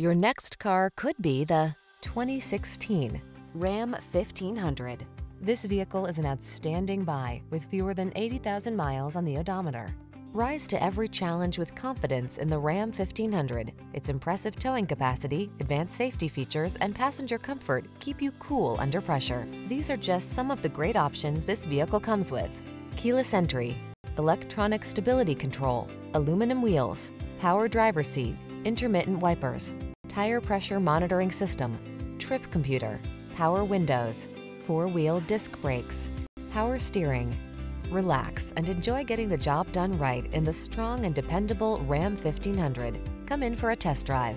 Your next car could be the 2016 Ram 1500. This vehicle is an outstanding buy with fewer than 80,000 miles on the odometer. Rise to every challenge with confidence in the Ram 1500. Its impressive towing capacity, advanced safety features, and passenger comfort keep you cool under pressure. These are just some of the great options this vehicle comes with. Keyless entry, electronic stability control, aluminum wheels, power driver seat, intermittent wipers, tire pressure monitoring system, trip computer, power windows, four-wheel disc brakes, power steering. Relax and enjoy getting the job done right in the strong and dependable Ram 1500. Come in for a test drive.